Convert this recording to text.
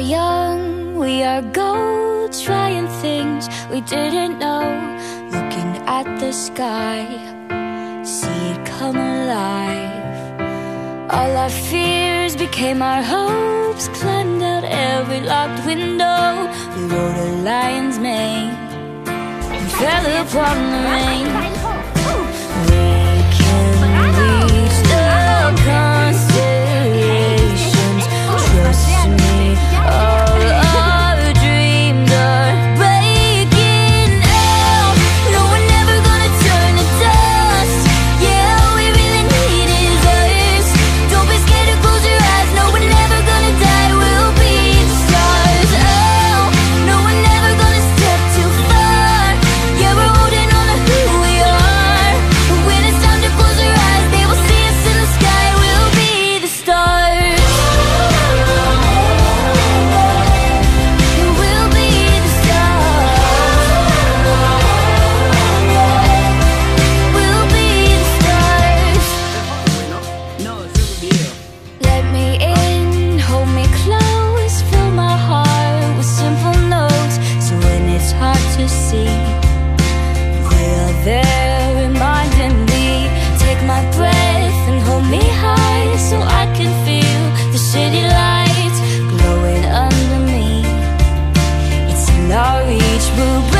young, we are gold, trying things we didn't know. Looking at the sky, see it come alive. All our fears became our hopes, climbed out every locked window. We rode a lion's mane, and fell upon the rain. there reminding me. Take my breath and hold me high So I can feel the city lights glowing under me. It's in our reach, we'll